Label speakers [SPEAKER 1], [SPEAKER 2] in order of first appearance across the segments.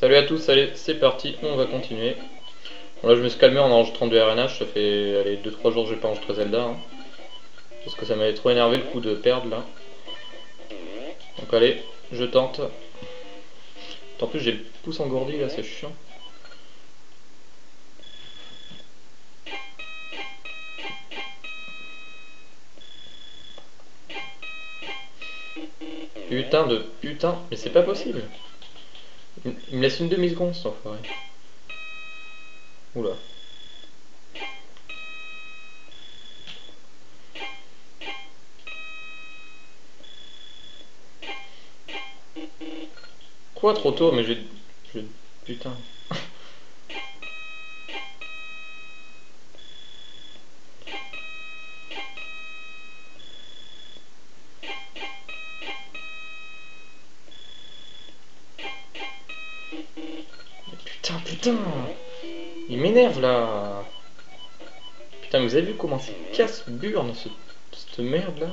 [SPEAKER 1] Salut à tous, allez, c'est parti, on va continuer. Bon là je me suis calmé en enregistrant du RNH, ça fait allez 2-3 jours que j'ai pas enregistré Zelda. Hein. parce que ça m'avait trop énervé le coup de perdre là. Donc allez, je tente. En plus j'ai le pouce engourdi là, c'est chiant. Putain de putain, mais c'est pas possible. Il me laisse une demi-seconde cet enfoiré. Oula. Quoi trop tôt Mais j'ai... Putain. Putain, m'énerve là Putain, vous avez vu comment c'est casse-burne cette merde là?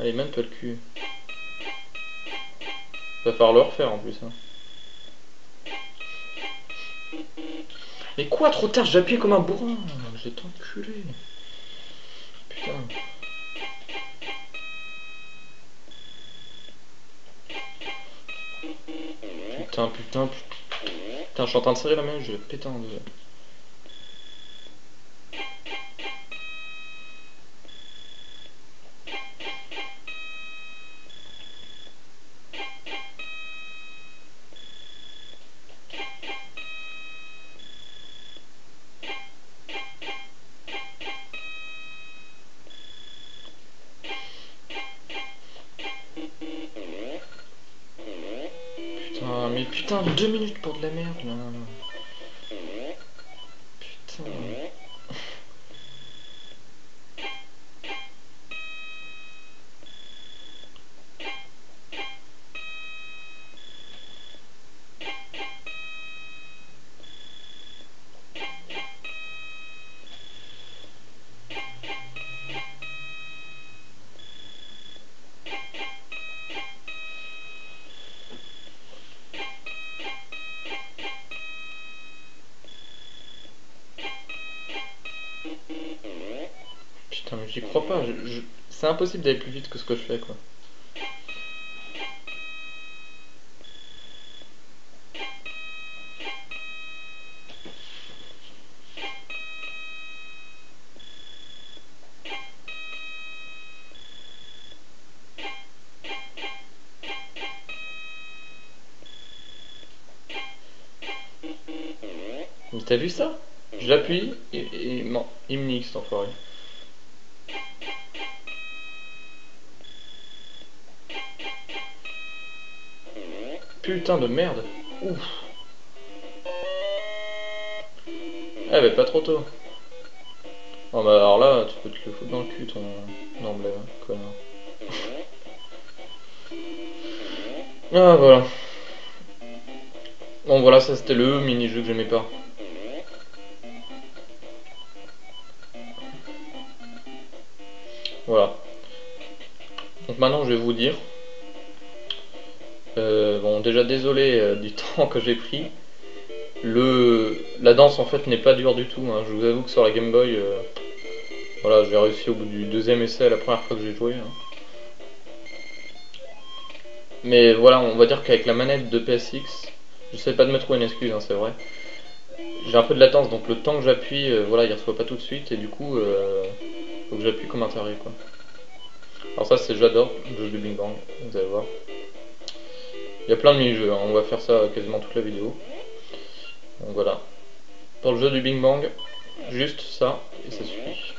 [SPEAKER 1] Allez, même toi le cul. Va falloir le refaire en plus. Hein. Mais quoi, trop tard, j'ai appuyé comme un bourrin J'ai enculé Putain Putain, putain, putain Putain, je suis en train de serrer la main, je vais péter en deux. Putain, deux minutes pour de la merde. J'y crois pas. C'est impossible d'aller plus vite que ce que je fais, quoi. T'as vu ça? Je l'appuie et, et il me nique cet enfoiré. Putain de merde. Ouf. Eh mais pas trop tôt. Oh bah alors là, tu peux te le foutre dans le cul ton emblème, connard. Ah voilà. Bon voilà, ça c'était le mini-jeu que j'aimais pas. Voilà. Donc maintenant je vais vous dire euh, bon, déjà désolé euh, du temps que j'ai pris. Le, la danse en fait n'est pas dure du tout. Hein. Je vous avoue que sur la Game Boy, euh, voilà, j'ai réussi au bout du deuxième essai la première fois que j'ai joué. Hein. Mais voilà, on va dire qu'avec la manette de PSX, je sais pas de me trouver une excuse, hein, c'est vrai. J'ai un peu de latence, donc le temps que j'appuie, voilà, il reçoit pas tout de suite, et du coup, faut que j'appuie comme un taré. Alors ça, c'est j'adore, le jeu du Bing Bang, vous allez voir. Il y a plein de mini-jeux, hein. on va faire ça quasiment toute la vidéo. Donc voilà. Pour le jeu du Bing Bang, juste ça, et ça suffit.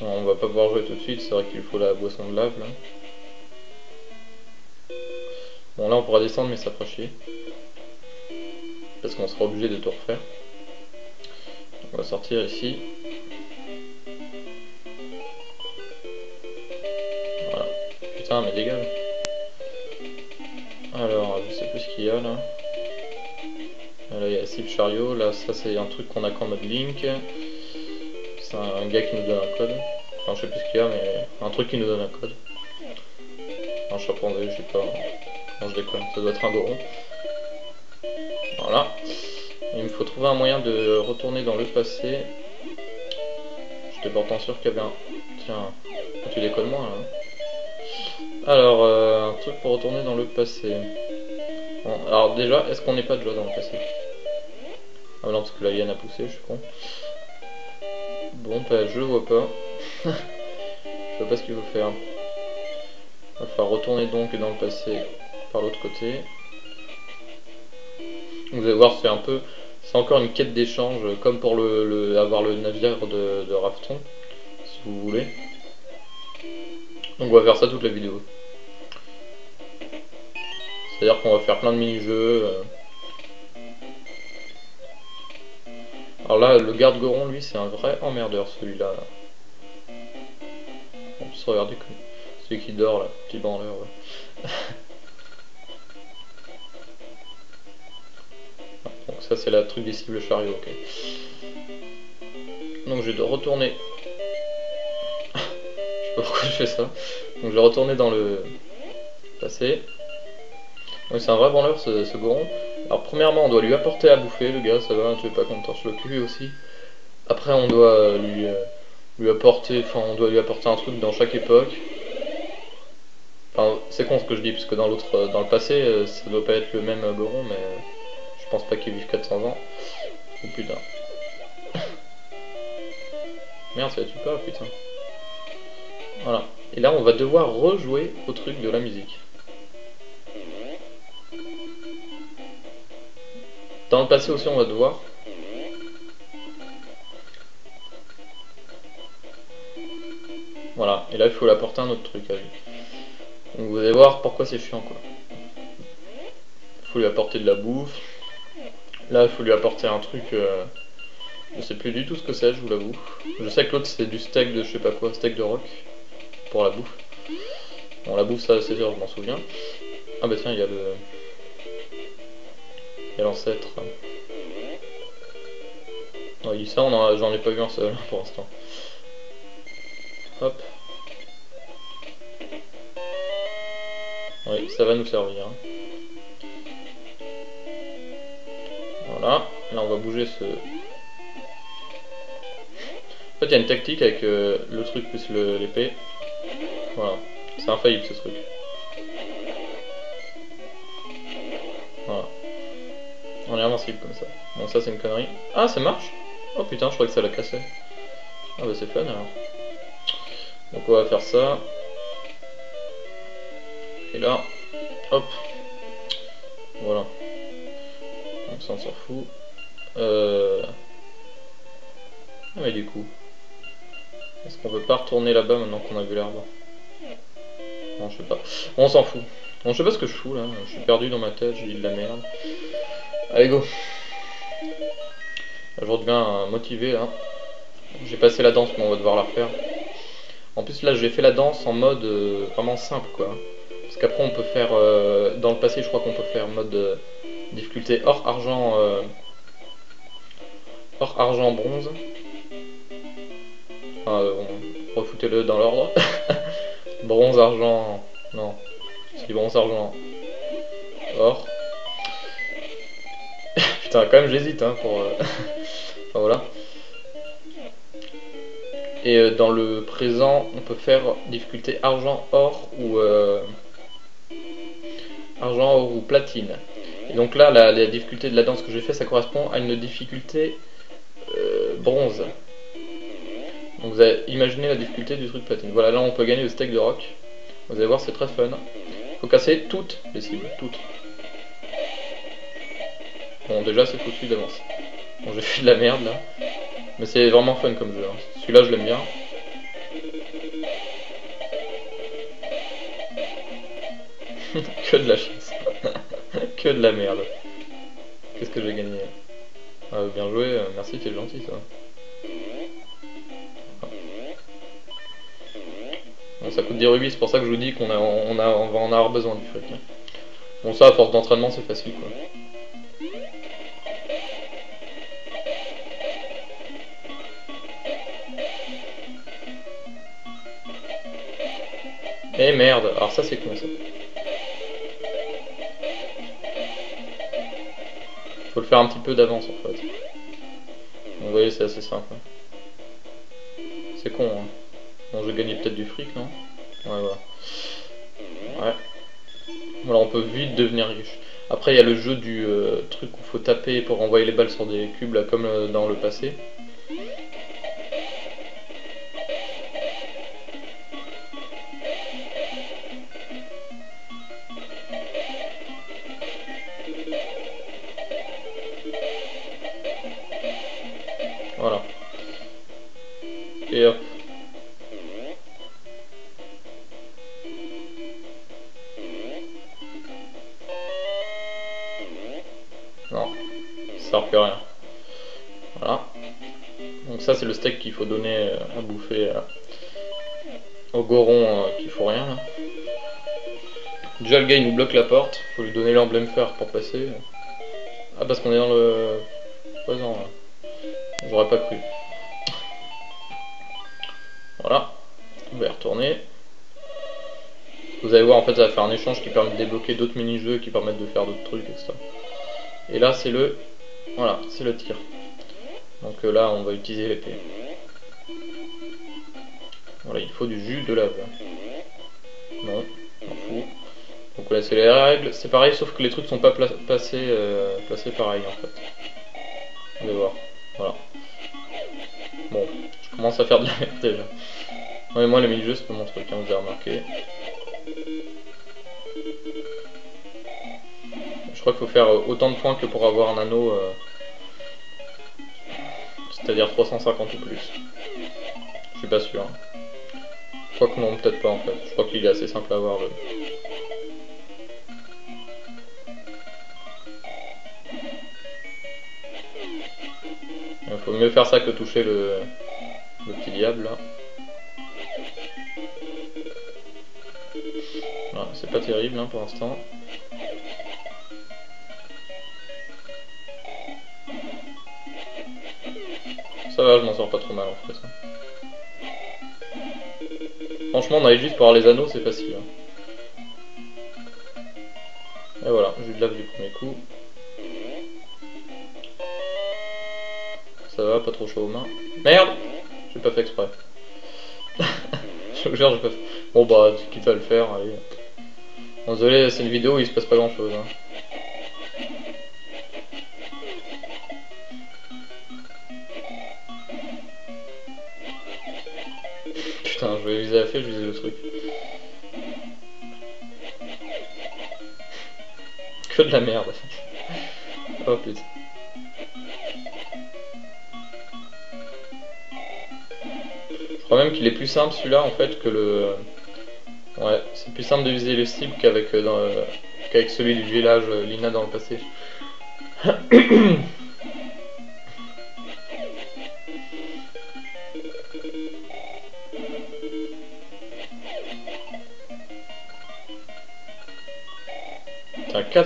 [SPEAKER 1] on va pas pouvoir jouer tout de suite, c'est vrai qu'il faut la boisson de lave là. Bon là on pourra descendre mais ça fera chier. Parce qu'on sera obligé de tout refaire. On va sortir ici. Mais dégage. Alors, je sais plus ce qu'il y a là. Là, il y a Sip Chariot. Là, ça, c'est un truc qu'on a qu'en mode Link. C'est un gars qui nous donne un code. Enfin, je sais plus ce qu'il y a, mais un truc qui nous donne un code. un chimpanzé, je sais pas. Non, je déconne, ça doit être un goron. Voilà. Il me faut trouver un moyen de retourner dans le passé. J'étais pourtant sûr qu'il y avait un... Tiens, tu déconnes moi là. Alors, euh, un truc pour retourner dans le passé. alors déjà, est-ce qu'on n'est pas déjà dans le passé? Ah non, parce que la a poussé, je suis con. Bon, bah, je vois pas. je vois pas ce qu'il faut faire. Il va retourner donc dans le passé par l'autre côté. Vous allez voir, c'est un peu... C'est encore une quête d'échange, comme pour le, avoir le navire de, de si vous voulez. Donc on va faire ça toute la vidéo. C'est-à-dire qu'on va faire plein de mini-jeux. Euh. Alors là, le garde Goron, lui, c'est un vrai emmerdeur, celui-là. On peut se regarder comme celui qui dort, là, petit branleur, ouais. Donc ça, c'est la truc des cibles chariot, ok. Donc je vais retourner. je sais pas pourquoi je fais ça. Donc je vais retourner dans le passé. C'est un vrai branleur ce, goron. Alors premièrement, on doit lui apporter à bouffer, le gars, ça va, tu es pas qu'on torche le cul aussi. Après, on doit lui, euh, lui apporter, enfin, on doit lui apporter un truc dans chaque époque. Enfin, c'est con ce que je dis, puisque dans l'autre, euh, dans le passé, euh, ça doit pas être le même goron, mais je pense pas qu'il vive 400 ans. Oh putain. Merde, ça être super, putain. Voilà. Et là, on va devoir rejouer au truc de la musique. Passé aussi, on va devoir. Voilà, et là il faut apporter un autre truc à lui. Donc vous allez voir pourquoi c'est chiant quoi. Il faut lui apporter de la bouffe. Là il faut lui apporter un truc... Euh... Je sais plus du tout ce que c'est, je vous l'avoue. Je sais que l'autre c'est du steak de je sais pas quoi, steak de rock. Pour la bouffe. Bon la bouffe ça c'est sûr, je m'en souviens. Ah bah tiens, il y a le l'ancêtre. Oui, ça, j'en ai pas vu un seul pour l'instant. Hop. Oui, ça va nous servir. Hein. Voilà. Là, on va bouger ce... En fait, il y a une tactique avec euh, le truc plus l'épée. Voilà. C'est infaillible, ce truc. On est invincible comme ça. Bon, ça c'est une connerie. Ah, ça marche Oh putain, je crois que ça l'a cassé. Ah bah c'est fun alors. Donc on va faire ça. Et là, hop. Voilà. Donc ça on s'en fout. Euh... Ah mais du coup. Est-ce qu'on peut pas retourner là-bas maintenant qu'on a vu l'arbre Non, je sais pas. on s'en fout. Bon, je sais pas ce que je fous là. Je suis perdu dans ma tête, j'ai de la merde. Allez go Je redeviens motivé là. J'ai passé la danse mais on va devoir la refaire. En plus là j'ai fait la danse en mode euh, vraiment simple quoi. Parce qu'après on peut faire, euh, dans le passé je crois qu'on peut faire mode euh, difficulté hors argent, hors argent bronze. Enfin, refoutez-le dans l'ordre. bronze, argent, non, c'est bronze, argent, or. Putain, quand même j'hésite hein, pour... Euh, enfin voilà. Et euh, dans le présent, on peut faire difficulté argent, or ou... Euh, argent, or ou platine. Et donc là, la, difficulté de la danse que j'ai fait, ça correspond à une difficulté bronze. Donc vous avez imaginé la difficulté du truc platine. Voilà, là on peut gagner le steak de rock. Vous allez voir, c'est très fun. Faut casser toutes les cibles, toutes. Bon, déjà, c'est foutu d'avance. Bon, j'ai fait de la merde, là. Mais c'est vraiment fun comme jeu. Hein. Celui-là, je l'aime bien. que de la chance. que de la merde. Qu'est-ce que j'ai gagné ah, Bien joué, euh, merci, t'es gentil, toi. Bon, ça coûte des rubis, c'est pour ça que je vous dis qu'on a, on a, on va en avoir besoin du fric. Hein. Bon, ça, à force d'entraînement, c'est facile, quoi. Merde, alors ça c'est con ça. Faut le faire un petit peu d'avance en fait. vous voyez c'est assez simple. Hein. C'est con hein. Bon je vais gagner peut-être du fric non? Ouais voilà. Ouais. Voilà on peut vite devenir riche. Après il y a le jeu du euh, truc où faut taper pour envoyer les balles sur des cubes là comme euh, dans le passé. C'est le steak qu'il faut donner euh, à bouffer euh, au goron euh, qui faut rien là. Déjà le gars il nous bloque la porte, faut lui donner l'emblème fer pour passer. Ah parce qu'on est dans le là. J'aurais pas cru. Voilà. On va y retourner. Vous allez voir, en fait, ça va faire un échange qui permet de débloquer d'autres mini-jeux, qui permettent de faire d'autres trucs, etc. Et là, c'est le... Voilà, c'est le tir. Donc euh, là, on va utiliser l'épée. Voilà, il faut du jus de lave. Non, on fout. Donc là, c'est les règles. C'est pareil, sauf que les trucs sont pas placés, euh, placés pareil, en fait. On va voir. Voilà. Bon, je commence à faire de la merde déjà. Non mais moi les mini-jeux c'est pas mon truc, hein, vous avez remarqué. Je crois qu'il faut faire autant de points que pour avoir un anneau. Euh, c'est-à-dire 350 ou plus. Je suis pas sûr. Je crois que non, peut-être pas en fait. Je crois qu'il est assez simple à avoir. Il faut mieux faire ça que toucher le, petit diable là. C'est pas terrible hein, pour l'instant. Ça va, je m'en sors pas trop mal en fait. Franchement, on allait juste pour avoir les anneaux, c'est facile. Hein. Et voilà, je lui lave du premier coup. Ça va, pas trop chaud aux mains. Merde J'ai pas fait exprès. je j'ai pas fait... Bon bah, quitte à le faire, allez. désolé, c'est une vidéo où il se passe pas grand chose. Hein. Putain, je vais viser la flèche, je visais le truc. Que de la merde. oh putain. crois même qu'il est plus simple celui-là en fait que le... Ouais, c'est plus simple de viser le cible qu'avec euh, euh, celui du village euh, Lina dans le passé.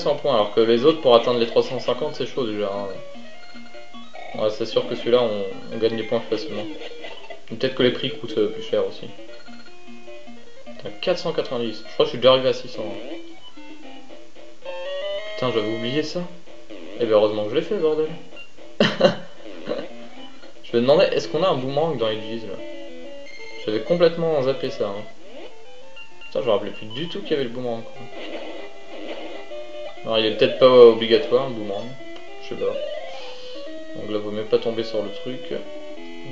[SPEAKER 1] T'as 400 points alors que les autres pour atteindre les 350 c'est chaud déjà. Hein. Ouais, c'est sûr que celui-là on, on gagne des points facilement. Peut-être que les prix coûtent euh, plus cher aussi. 490. Je crois que je suis déjà arrivé à 600. Putain, j'avais oublié ça. Et eh bien heureusement que je l'ai fait, bordel. je me demandais, est-ce qu'on a un boomerang dans les là? J'avais complètement zappé ça. Hein. Je me rappelais plus du tout qu'il y avait le boomerang. Alors, il est peut-être pas obligatoire, le boomerang. Je sais pas. Donc là, vaut mieux pas tomber sur le truc.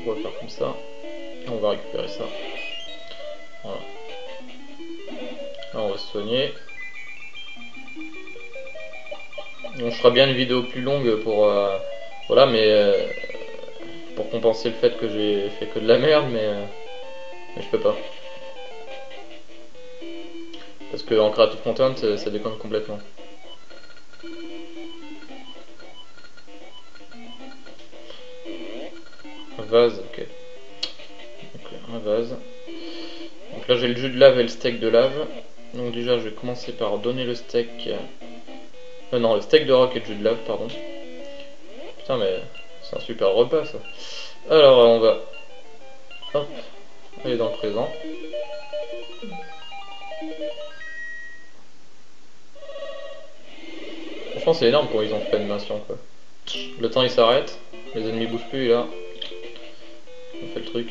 [SPEAKER 1] On va faire comme ça on va récupérer ça. Voilà. Là, on va se soigner. Donc, je ferai bien une vidéo plus longue pour... Euh, voilà, mais... Euh, pour compenser le fait que j'ai fait que de la merde, mais... Euh, mais je peux pas. Parce que en creative content, ça déconne complètement. Vase, ok un vase. Donc là j'ai le jus de lave et le steak de lave. Donc déjà je vais commencer par donner le steak... Euh, non, le steak de rock et le jus de lave, pardon. Putain mais c'est un super repas ça. Alors on va... Hop, aller dans le présent. C'est énorme quand ils ont fait animation quoi. Le temps il s'arrête, les ennemis bougent plus et là, on fait le truc.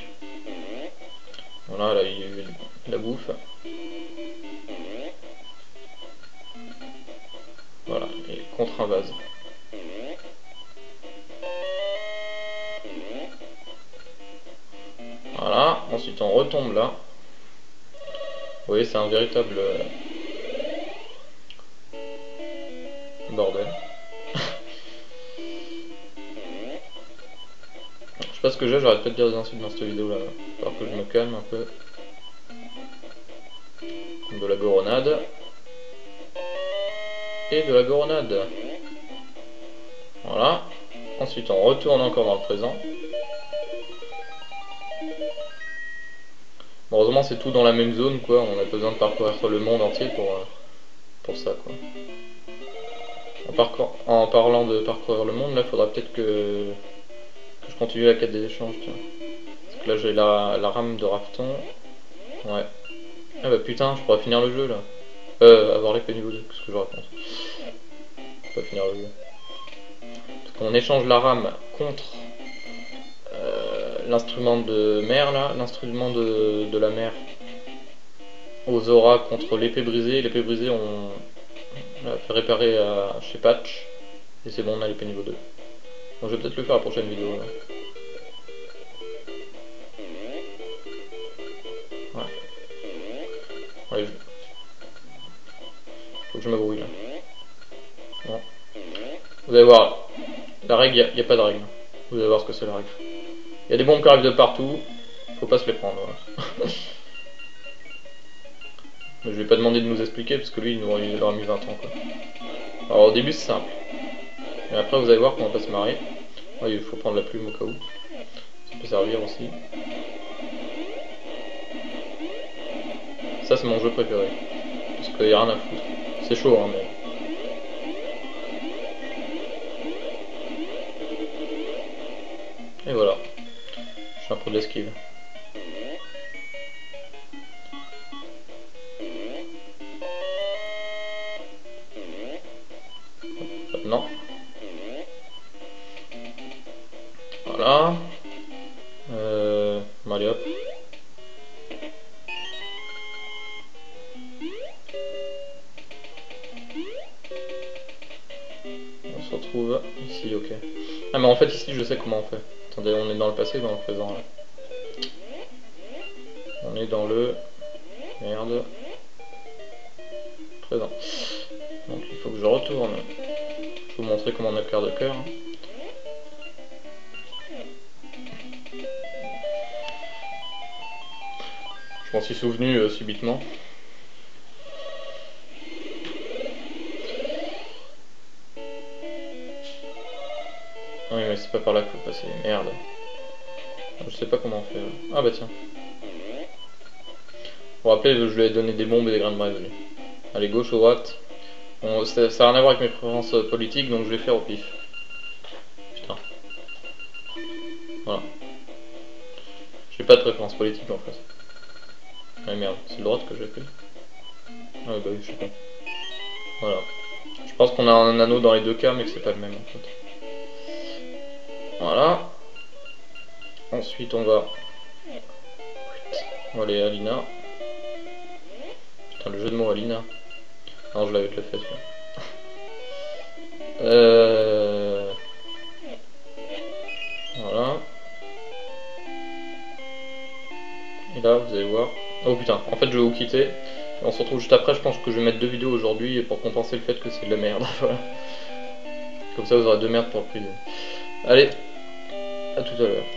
[SPEAKER 1] Voilà, là il y a eu la bouffe. Voilà, et contre-invase. Voilà, ensuite on retombe là. Vous voyez, c'est un véritable ce que j'ai, j'arrête pas de dire des insultes dans cette vidéo là. Alors que je me calme un peu. De la goronade. Et de la goronade. Voilà. Ensuite on retourne encore dans le présent. heureusement c'est tout dans la même zone quoi, on a besoin de parcourir le monde entier pour, euh, pour ça quoi. En, en parlant de parcourir le monde, là faudra peut-être que... continue la quête des échanges tiens. Parce que là j'ai la, la rame de Rafton. Ouais. Ah bah putain, je pourrais finir le jeu là. Euh, avoir l'épée niveau 2, qu'est-ce que je raconte? Je peux finir le jeu. Parce qu'on échange la rame contre l'instrument de mer là, l'instrument de, la mer aux auras contre l'épée brisée. L'épée brisée on l'a fait réparer à, chez Patch et c'est bon on a l'épée niveau 2. Donc je vais peut-être le faire à la prochaine vidéo. Faut que je me brouille là. Vous allez voir, la règle, il n'y a, pas de règle. Vous allez voir ce que c'est la règle. Il y a des bombes qui arrivent de partout. Faut pas se les prendre. Mais je vais pas demander de nous expliquer parce que lui il nous aura mis 20 ans quoi. Alors au début c'est simple. Mais après vous allez voir comment on va se marrer. il faut prendre la plume au cas où. Ça peut servir aussi. Ça c'est mon jeu préféré. Parce qu'il y a rien à foutre. C'est chaud hein mais. Et voilà. Je un peu de l'esquive. Non. Voilà. Euh, allez hop. Ici, ok. Ah mais en fait ici je sais comment on fait. Attendez, on est dans le passé dans le présent On est dans le... Merde. Présent. Donc il faut que je retourne. Je vais vous montrer comment on a cœur de cœur. Je m'en suis souvenu euh, subitement. Oui, mais c'est pas par là qu'il faut passer. Merde. Je sais pas comment faire. Ah bah tiens. Pour rappeler, je lui ai donné des bombes et des grains de braise. Allez, gauche ou droite. ça, n'a rien à voir avec mes préférences politiques, donc je vais faire au pif. Putain. Voilà. J'ai pas de préférence politique en fait. Ah merde, c'est droite que j'ai fait. Ah bah oui, je sais pas. Voilà. Je pense qu'on a un anneau dans les deux cas, mais que c'est pas le même en fait. Voilà. Ensuite, on va... On va aller à Lina. Putain, le jeu de mots Alina. Non, je l'avais déjà fait, Euh... Voilà. Et là, vous allez voir... Oh putain, en fait, je vais vous quitter. On se retrouve juste après, je pense que je vais mettre deux vidéos aujourd'hui pour compenser le fait que c'est de la merde. Comme ça, vous aurez deux merdes pour le prix. Allez, à tout à l'heure.